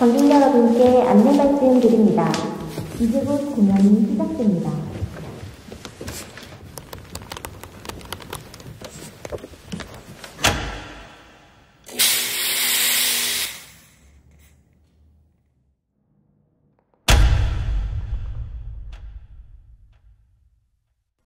관객 여러분께 안내 말씀 드립니다. 이제 곧 공연이 시작됩니다.